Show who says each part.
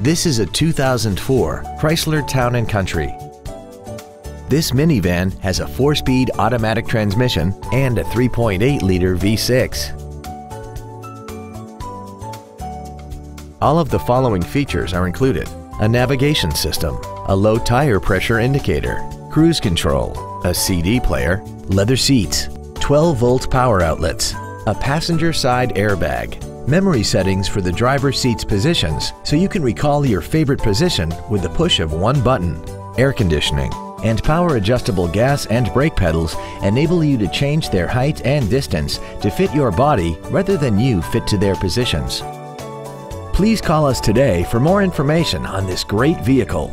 Speaker 1: This is a 2004 Chrysler Town & Country. This minivan has a 4-speed automatic transmission and a 3.8-liter V6. All of the following features are included. A navigation system, a low tire pressure indicator, cruise control, a CD player, leather seats, 12-volt power outlets, a passenger side airbag, memory settings for the driver's seat's positions so you can recall your favorite position with the push of one button, air conditioning, and power adjustable gas and brake pedals enable you to change their height and distance to fit your body rather than you fit to their positions. Please call us today for more information on this great vehicle.